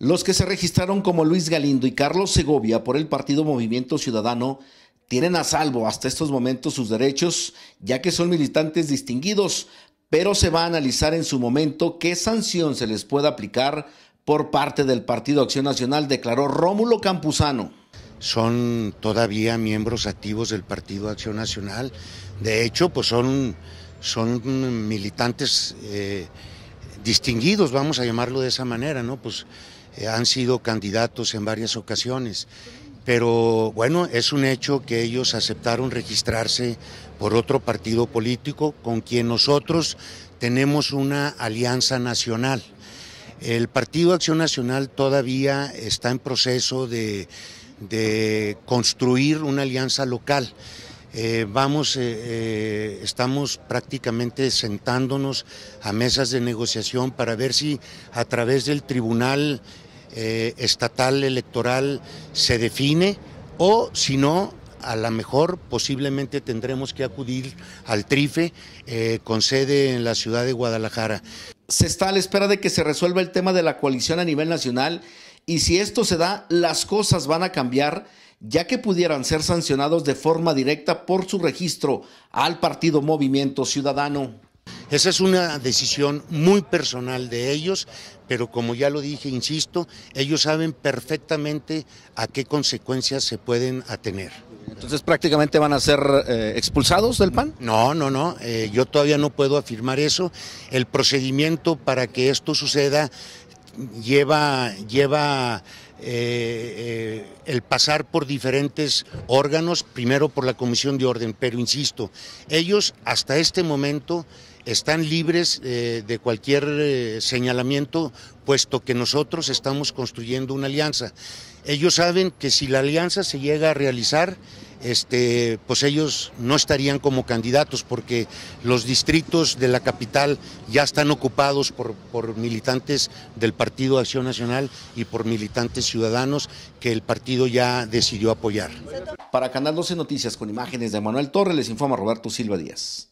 Los que se registraron como Luis Galindo y Carlos Segovia por el partido Movimiento Ciudadano tienen a salvo hasta estos momentos sus derechos, ya que son militantes distinguidos, pero se va a analizar en su momento qué sanción se les puede aplicar por parte del Partido Acción Nacional, declaró Rómulo Campuzano. Son todavía miembros activos del Partido Acción Nacional, de hecho, pues son, son militantes eh, distinguidos, vamos a llamarlo de esa manera, ¿no? Pues eh, han sido candidatos en varias ocasiones. Pero bueno, es un hecho que ellos aceptaron registrarse por otro partido político con quien nosotros tenemos una alianza nacional. El Partido Acción Nacional todavía está en proceso de, construir una alianza local. Eh, vamos, eh, estamos prácticamente sentándonos a mesas de negociación para ver si a través del Tribunal eh, estatal electoral se define o si no, a lo mejor posiblemente tendremos que acudir al TRIFE eh, con sede en la ciudad de Guadalajara. Se está a la espera de que se resuelva el tema de la coalición a nivel nacional y si esto se da, las cosas van a cambiar ya que pudieran ser sancionados de forma directa por su registro al partido Movimiento Ciudadano. Esa es una decisión muy personal de ellos, pero como ya lo dije, insisto, ellos saben perfectamente a qué consecuencias se pueden atener. Entonces prácticamente van a ser eh, expulsados del PAN. No, no, no, eh, yo todavía no puedo afirmar eso. El procedimiento para que esto suceda lleva, lleva eh, el pasar por diferentes órganos, primero por la Comisión de Orden, pero insisto, ellos hasta este momento están libres eh, de cualquier eh, señalamiento, puesto que nosotros estamos construyendo una alianza. Ellos saben que si la alianza se llega a realizar, este, pues ellos no estarían como candidatos porque los distritos de la capital ya están ocupados por, por, militantes del Partido Acción Nacional y por militantes ciudadanos que el partido ya decidió apoyar. Para Canal 12 Noticias con imágenes de Manuel Torres les informa Roberto Silva Díaz.